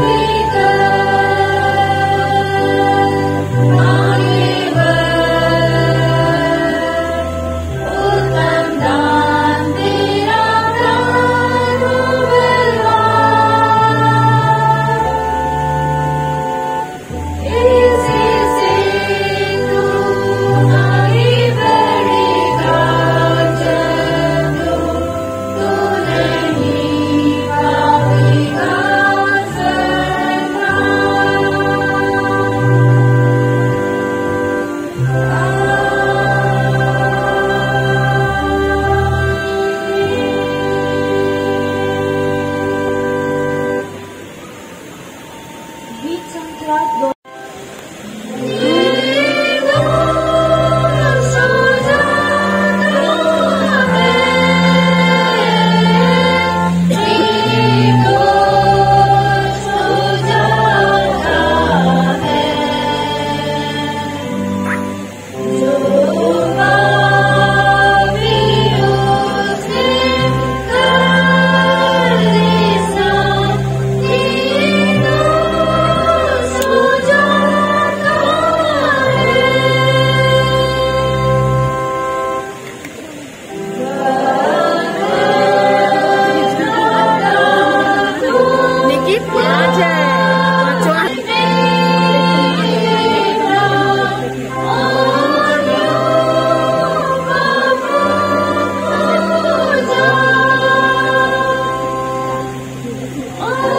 me. Cloth Oh!